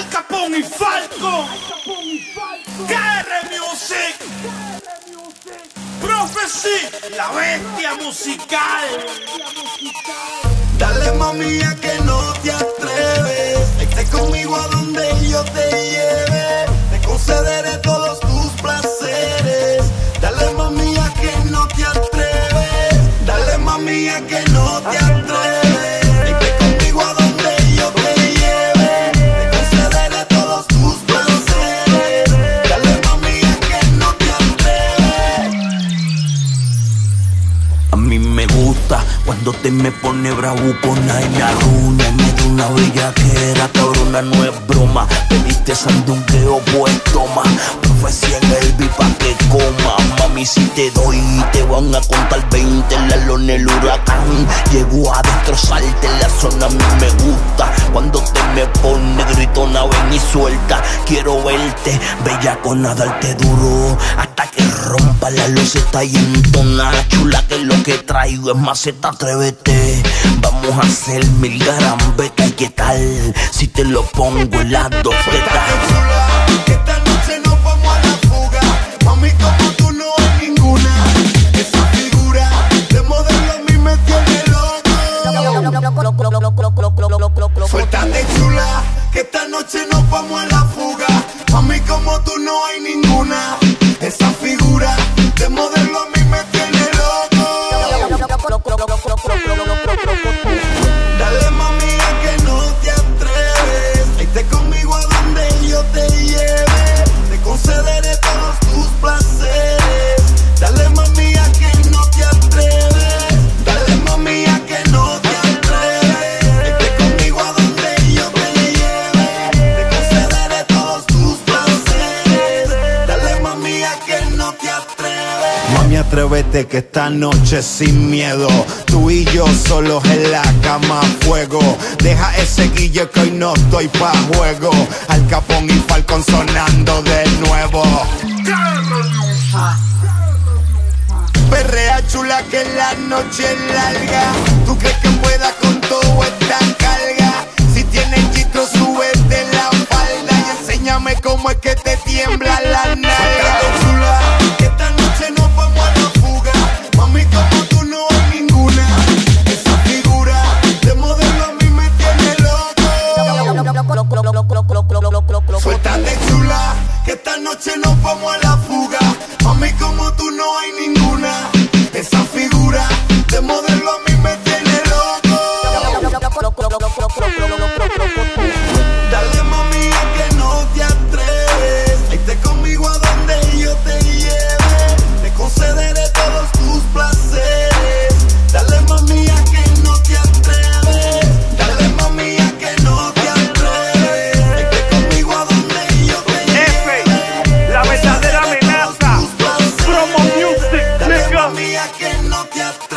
Al Capón y Falco. KR Music. Prophecy, la bestia musical. Dale mami a que no te atreves. Vete conmigo a donde yo te lleve. Te concederé todos tus placeres. Dale mami a que no te atreves. Dale mami a que no te atreves. Cuando te me pone bravucona y me arruina Me da una bellaquera, cabrona, no es broma. Pediste sandungueo, pues toma. Profecía en el pa' que coma. Mami, si te doy, te van a contar 20 La lona, el huracán. Llegó a destrozarte en la zona A mí me gusta. Cuando te me pone gritona Ven y suelta, quiero verte Bella con darte duro rompa la luz está ahí entona Chula que lo que traigo es maceta, atrévete Vamos a hacer mil garambetas ¿Y qué tal? Si te lo pongo en las dos tetas chula, que esta noche nos vamos a la fuga. De a mí me tiene loco. Suéltate, chula, que esta noche nos vamos a la fuga. Mami, como tú no hay ninguna. Atrévete que esta noche sin miedo. Tú y yo solos en la cama fuego. Deja ese guille que hoy no estoy pa' juego. Al capón y falcón sonando de nuevo. Perrea chula que la noche es larga. ¿Tú crees que pueda con Don't